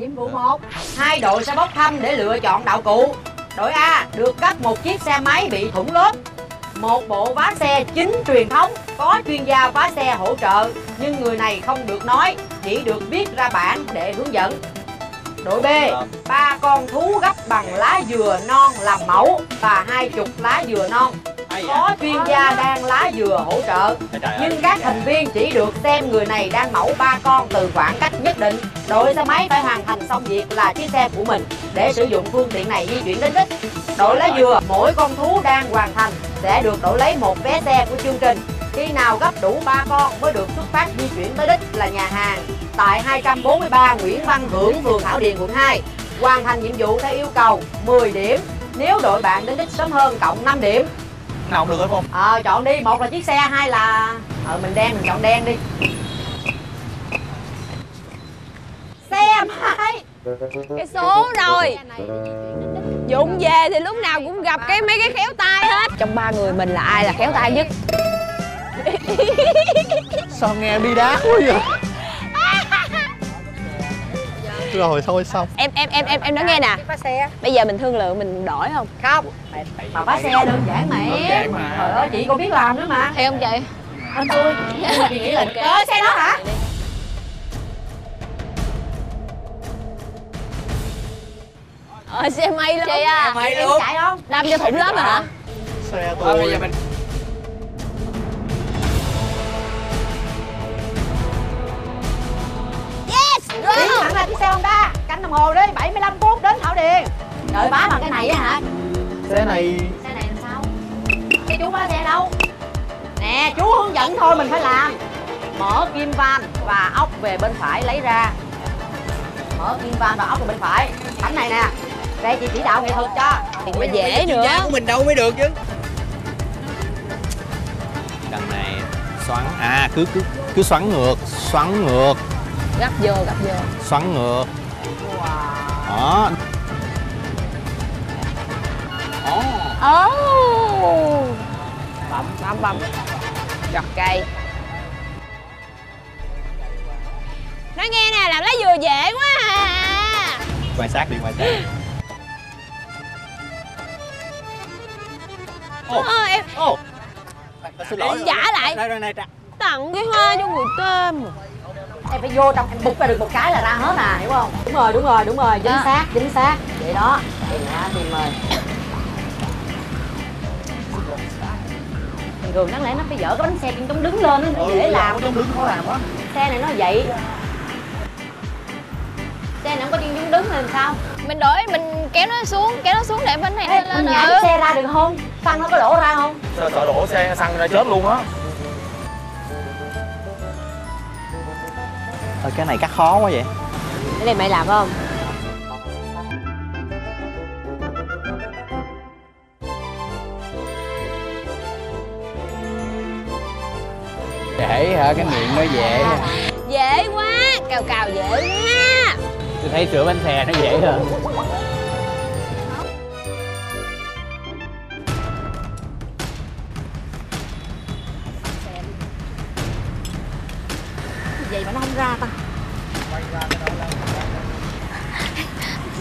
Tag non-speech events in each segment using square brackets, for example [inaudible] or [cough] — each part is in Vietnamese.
nhiệm vụ 1 hai đội sẽ bốc thăm để lựa chọn đạo cụ. Đội A được cấp một chiếc xe máy bị thủng lốp một bộ vá xe chính truyền thống, có chuyên gia vá xe hỗ trợ, nhưng người này không được nói, chỉ được viết ra bảng để hướng dẫn. Đội B, ba con thú gấp bằng lá dừa non làm mẫu và hai chục lá dừa non có chuyên gia đang lá dừa hỗ trợ. Nhưng các thành viên chỉ được xem người này đang mẫu ba con từ khoảng cách nhất định. Đội xe máy phải hoàn thành xong việc là chiếc xe của mình để sử dụng phương tiện này di chuyển đến đích. Đội lá dừa mỗi con thú đang hoàn thành sẽ được đổi lấy một vé xe của chương trình. Khi nào gấp đủ ba con mới được xuất phát di chuyển tới đích là nhà hàng. Tại 243 Nguyễn Văn Hưởng, phường Thảo Điền, quận 2 hoàn thành nhiệm vụ theo yêu cầu 10 điểm. Nếu đội bạn đến đích sớm hơn cộng 5 điểm nào cũng được không? Ờ chọn đi. Một là chiếc xe hai là ờ mình đen mình chọn đen đi. Xe máy. Cái số rồi. Dụng về thì lúc nào cũng gặp cái mấy cái khéo tay hết. Trong ba người mình là ai là khéo tay nhất? Sao nghe đi đá quá vậy rồi thôi xong. Em em em em em nói nghe nè. Bây giờ mình thương lượng mình đổi không? Không. Mà phá xe đơn giản mà em. Trời ơi chị còn biết làm nữa mà. Thì không chị? Anh tôi chị nghĩ là trời xe đó hả? Ờ xe may lắm chị à mày em chạy không? Đâm cho thủng lớp rồi hả? Xe tôi bây giờ mình xe honda canh đồng hồ đi 75 phút đến thảo điền. Đợi bá bằng cái này á hả? xe này xe này làm sao? Cái chú bá xe đâu? Nè chú hướng dẫn thôi mình phải làm. Mở kim van và ốc về bên phải lấy ra. Mở kim van và ốc về bên phải. Cảnh này nè. Đây chị chỉ đạo nghệ thuật cho. Mà dễ nữa. của mình đâu mới được chứ. Đằng này xoắn. À cứ cứ cứ xoắn ngược xoắn ngược gấp vô gấp vô. Xoắn ngược. Đó. Oh bấm bấm bấm. Chọt cây. Nói nghe nè làm lá dừa dễ quá à. Quan sát đi quan sát. Ờ, em. Ô xin lỗi. Trả lại. Đây đây trả. Tặng cái hoa cho người tên em phải vô trong em bục ra được một cái là ra hết à hiểu không? Đúng rồi đúng rồi đúng rồi chính Đó. xác chính xác. Vậy đó thì nè thì mời. Bình thường đáng lẽ nó phải dỡ cái bánh xe trên chống đứng lên nó dễ làm trong đứng khó làm. Quá xe này nó vậy. Xe này không có chân chống đứng thì làm sao? Mình đổi mình kéo nó xuống kéo nó xuống để bên này Ê, lên nhả ừ. cái xe ra được không? Xăng nó có đổ ra không? Sợ, sợ đổ xe xăng ra chết luôn á Thôi cái này cắt khó quá vậy. Cái này mày làm không? Dễ hả? Cái miệng nó dễ. Dễ quá. Cào cào dễ quá tôi thấy sửa bánh xe nó dễ hơn ra ta.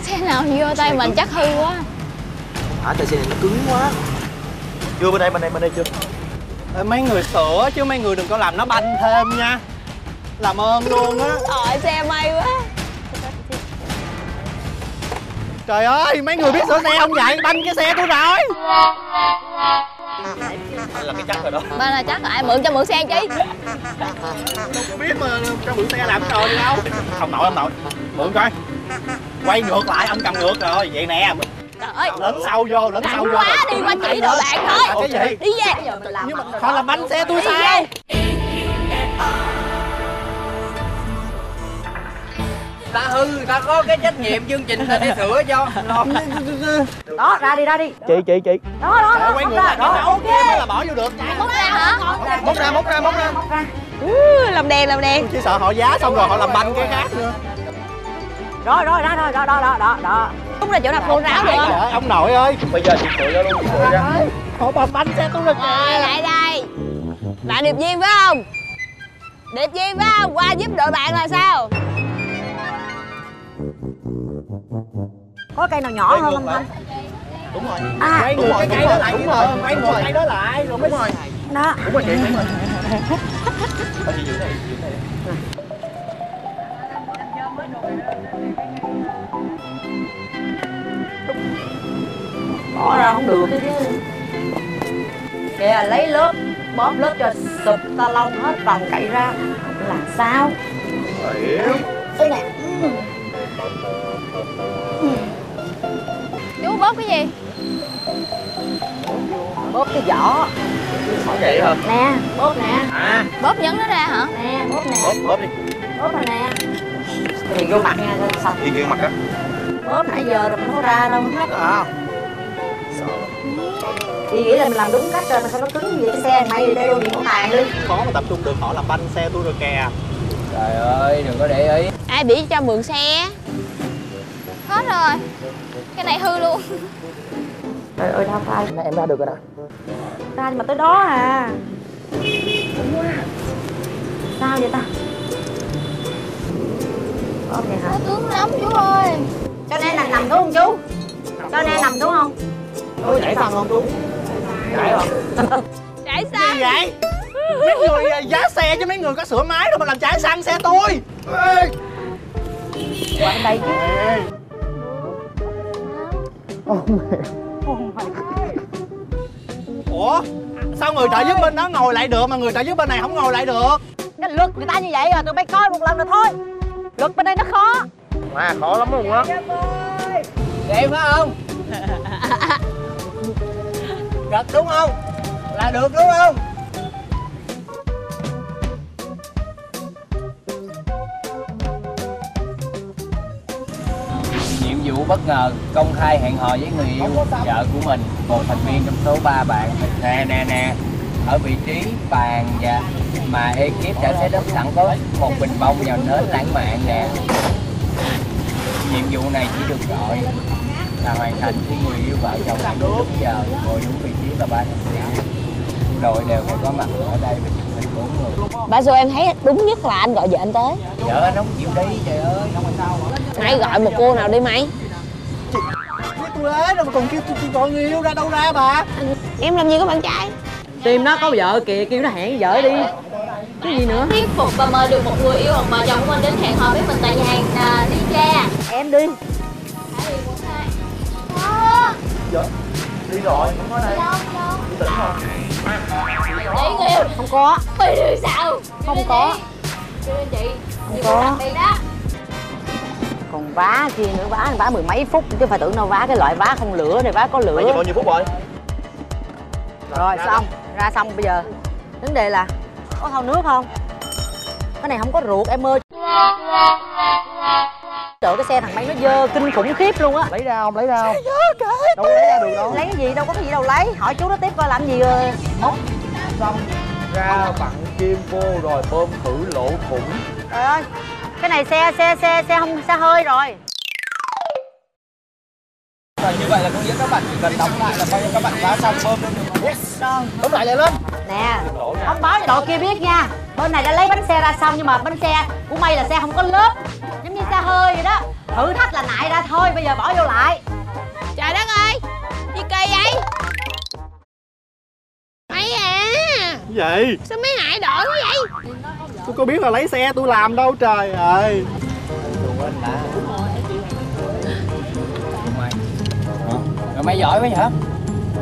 Xe nào vô tay mình chắc hư quá. Hả tại xe này nó cứng quá? Chưa bên đây bên đây bên đây chưa? Ê, mấy người sửa chứ mấy người đừng có làm nó banh thêm nha. Làm ơn luôn á. Trời xe may quá. Trời ơi mấy người biết sửa xe không vậy? Banh cái xe tôi rồi là cái chắc rồi đó. Bên là chắc ai mượn cho mượn xe chi? Biết mà cho mượn xe làm cái gì đâu. Không nổi không nổi. Mượn coi. Quay ngược lại ông cầm ngược rồi. Vậy nè. Trời ơi. Lấn sau vô sau nặng vô. quá đi qua chỉ đội bạn thôi. Cái gì? Đi về. Nhưng mà rồi họ làm bánh xe tôi đi ta hư ta có cái trách nhiệm chương trình là để sửa cho. Đó ra đi ra đi. Chị chị chị. Đó đó đó quay ngược ra lại đó. cái ok. mới là bỏ vô được. Móc ra hả? Móc ra móc ra. móc ra móc ra làm đèn làm đèn. Chỉ sợ họ giá xong rồi họ làm banh cái khác nữa. Rồi rồi đó rồi đó đó đó đó đó. Đúng là chỗ nào khô ráo được ông nội ơi. Bây giờ chị sửa ra luôn chị sửa ra. Họ làm banh xe tôi rồi rồi lại đây. Bạn điệp viên phải không? Điệp viên phải không? Qua giúp đội bạn là sao có cây nào nhỏ hơn không anh? đúng rồi. À quay ngược cái cây đó lại. Đúng rồi ngược cây đó lại. Rồi. Mới rồi. Đó. Đúng rồi chị đúng rồi. Giữ này giữ này bỏ ra không được. Chứ kìa lấy lớp bóp lớp cho sụp ta lông hết vòng cậy ra. Là sao? Hiểu. Đây nè chú bóp cái gì? Bóp cái vỏ vậy hả? Nè bóp nè. À. Bóp nhấn nó ra hả? Nè bóp nè. Bóp bóp đi. Bóp rồi nè. Thì vô mặt. Nha xong đi gương mặt á. Bóp nãy giờ rồi mình không có ra đâu hết. À. Chị nghĩ là mình làm đúng cách rồi mà sao nó cứng như vậy? Cái xe mày đâu gì cũng tàn đi khó mà tập trung được họ làm banh xe tôi rồi kè trời ơi đừng có để ý. Ai bị cho mượn xe hết rồi. Cái này hư luôn. Trời ơi đau tay em ra được rồi đó. Ra nhưng mà tới đó à. Sao vậy ta bóp vậy hả cứng lắm chú ơi. Cho nên là nằm đúng không chú. Cho nên nằm đúng không? Tôi nhảy xăng không? Chú nhảy không? [laughs] Chạy gì sao vậy? Mấy người à, giá xe chứ mấy người có sửa máy đâu mà làm trái xăng xe tôi. Ê! qua bên đây chứ ủa? Sao người trợ giúp bên đó ngồi lại được mà người trợ giúp bên này không ngồi lại được? Cái luật người ta như vậy rồi tụi bay coi một lần rồi thôi. Luật bên đây nó khó. À khó lắm luôn á. Vậy phải không? [laughs] Gật đúng không? Là được đúng không bất ngờ công khai hẹn hò với người yêu vợ của mình. Một thành viên trong số 3 bạn. Nè nè nè. Ở vị trí bàn và mà ekip đã set up sẵn có một bình bông vào nến lãng mạn nè. Nhiệm vụ này chỉ được gọi là hoàn thành khi người yêu vợ chồng này đúng giờ ngồi đúng vị trí và ba đội đều phải có mặt ở đây và bốn người. Bà xu em thấy đúng nhất là anh gọi vợ anh tới. Vợ anh không chịu đi trời ơi. Mày gọi một cô nào đi mày tôi rồi mà còn kêu tôi, gọi người yêu ra đâu ra bà em làm gì có bạn trai tìm nó có vợ kìa kêu nó hẹn vợ đi cái gì nữa thuyết phục và mời được một người yêu hoặc vợ chồng của mình đến hẹn hò với mình tại nhà hàng à, Ly Tre. em đi dạ đi rồi không có đây tỉnh không Để người yêu không có Mày được sao? Không có. Chị. Không có. biệt đó. Còn vá kia nữa vá vá mười mấy phút chứ phải tưởng đâu vá cái loại vá không lửa này vá có bây giờ lửa bao nhiêu phút rồi? Rồi xong ra xong bây giờ. Vấn đề là có thau nước không? Cái này không có ruột em ơi. Trời cái xe thằng bay nó dơ kinh khủng khiếp luôn á. Lấy ra không? Lấy ra không? Đâu có lấy ra được đâu. Lấy cái gì đâu có cái gì đâu lấy. Hỏi chú nó tiếp coi làm gì rồi. Xong ra vặn kim vô rồi bơm thử lỗ thủng trời ơi cái này xe xe xe xe không xe hơi rồi. Và như vậy là có nghĩa các bạn chỉ cần đóng lại là coi như các bạn phá xong bơm lên được. Yes đóng lại lại lên nè thông báo cho đội kia biết nha. Bên này đã lấy bánh xe ra xong nhưng mà bánh xe của mày là xe không có lớp. Giống như xe hơi vậy đó. Thử thách là nại ra thôi bây giờ bỏ vô lại. Trời đất ơi gì kỳ vậy? Mày à. Vậy sao mấy hại đội quá vậy tôi có biết là lấy xe tôi làm đâu trời ơi. Mày rồi mày giỏi quá vậy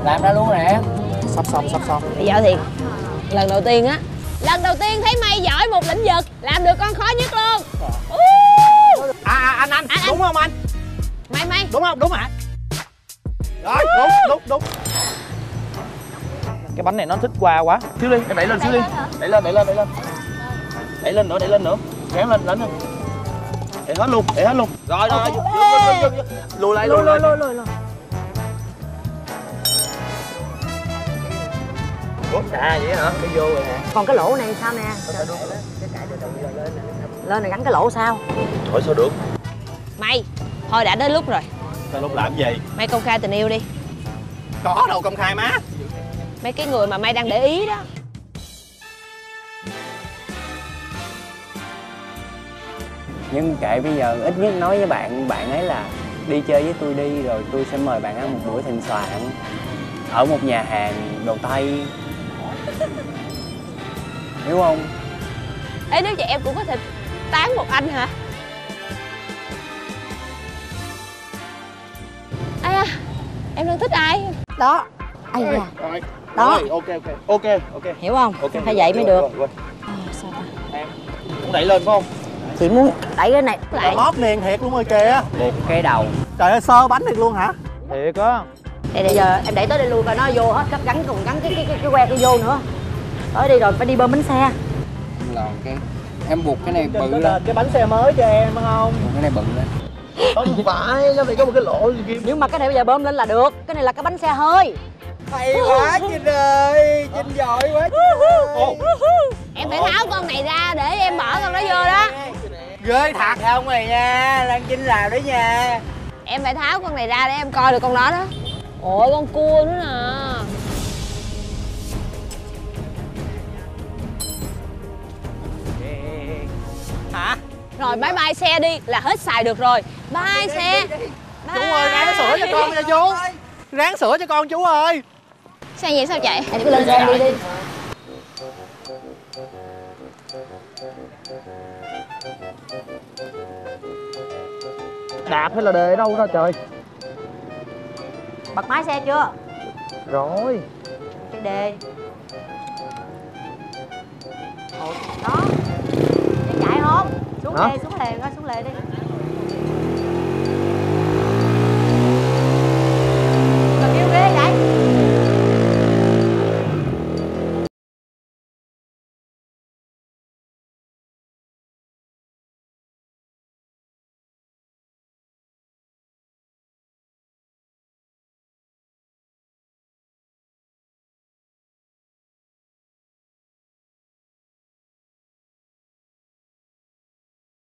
làm ra luôn nè. Sắp xong sắp xong. Bây giờ thiệt. Lần đầu tiên á lần đầu tiên thấy mày giỏi một lĩnh vực làm được con khó nhất luôn. Uh, à, à anh anh Anh, đúng không anh? Mày mày đúng không? Đúng hả? Rồi đúng đúng đúng. Cái bánh này nó thích qua quá. Xíu đi em đẩy lên xíu đi. Đẩy lên đẩy lên đẩy lên đẩy lên nữa đẩy lên nữa. Kéo lên lên lên. Đẩy hết luôn đẩy hết luôn. Rồi rồi lùi lại lùi lại. lùi lùi lùi Ủa, à vậy hả? Cái vô rồi nè còn cái lỗ này sao nè? Lên này gắn cái lỗ sao? Hỏi sao được? Mày thôi đã đến lúc rồi. Sao lúc làm gì? Mày công khai tình yêu đi. Có đâu công khai má. Mấy cái người mà mày đang để ý đó nhưng kệ bây giờ ít nhất nói với bạn bạn ấy là đi chơi với tôi đi rồi tôi sẽ mời bạn ăn một bữa thịnh soạn ở một nhà hàng đồ tây. Hiểu không? Ê nếu vậy em cũng có thể tán một anh hả? Ai à em đang thích ai? Đó ai da? Rồi. Đó. rồi ok ok. Ok ok. Hiểu không? Ok phải vậy mới được. Rồi, rồi. à, sao ta? Muốn đẩy lên phải không chị muốn đẩy cái này lại. Lót liền thiệt luôn rồi kìa. Một cái đầu. Trời ơi sơ bánh thiệt luôn hả? Thiệt á. Đây bây giờ em đẩy tới đây luôn coi nó vô hết cắt gắn cùng gắn cái cái cái, cái que cái vô nữa. Tới đi rồi phải đi bơm bánh xe. Lòn cái em buộc cái này bự lên. cái bánh xe mới cho em không? Buộc cái này bự lên. Không phải nó phải có một cái lỗ gì kia. Nhưng mà cái này bây giờ bơm lên là được cái này là cái bánh xe hơi. Hay quá Trinh ơi Trinh giỏi quá em phải tháo con này ra để em bỏ con đó vô đó Ghê thật không rồi nha? Lan Trinh làm đấy nha. Em phải tháo con này ra để em coi được con đó đó. Ôi con cua nữa nè. Hả? Rồi bye bye xe đi là hết xài được rồi. Bye xe. Chú ơi ráng sửa cho con nha chú. Ráng sửa cho con chú ơi. Xe gì sao chạy em cứ lên xe đi đi Đạp hay là đề ở đâu ra trời? Bật máy xe chưa? Rồi. Cái đề. Ủa, đó. Cái chạy không? Xuống Hả? lề xuống lề ra xuống lề đi